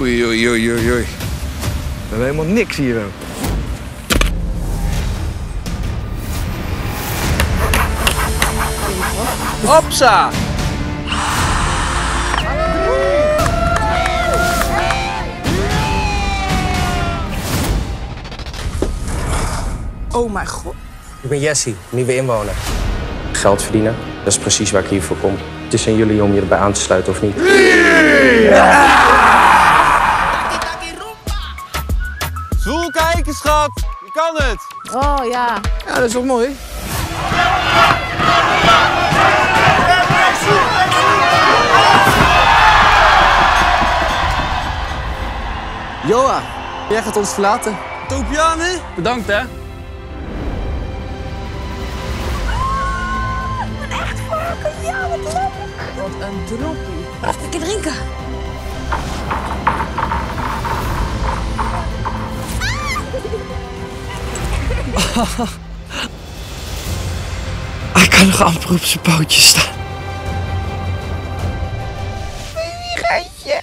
Oei, oei, oei, oei, oei. We hebben helemaal niks hier ook. Hopsa! Oh mijn god. Ik ben Jesse, nieuwe inwoner. Geld verdienen, dat is precies waar ik hiervoor kom. Het is aan jullie om je erbij aan te sluiten of niet. Zwoel kijken, schat. Je kan het. Oh ja. Ja, dat is ook mooi. Joa, jij gaat ons verlaten. Topiane? Bedankt hè. Wat een droppie. Even een keer drinken. Hij kan nog amper op zijn pootjes staan.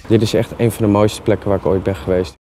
Dit is echt een van de mooiste plekken waar ik ooit ben geweest.